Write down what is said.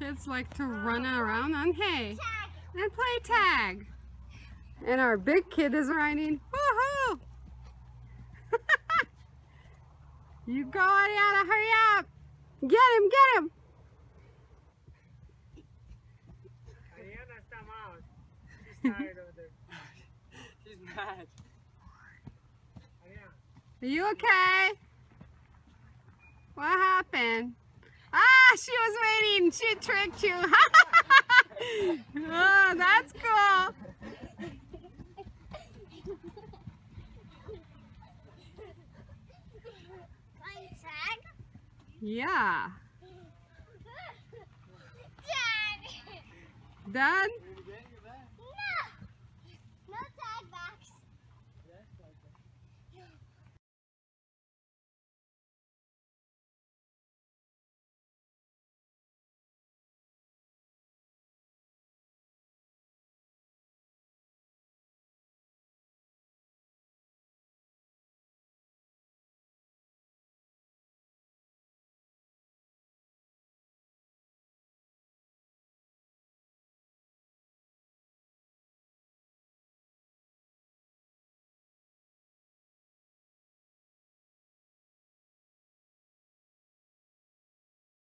kids like to run around on hay and play tag. And our big kid is riding. Woohoo! you go, Ariana, hurry up! Get him, get him! Ariana está mal. She's tired of it. She's mad. Ariana. Are you okay? What happened? She was waiting. She tricked you. oh, that's cool. Playing tag. Yeah. Tag. Done? Do it again.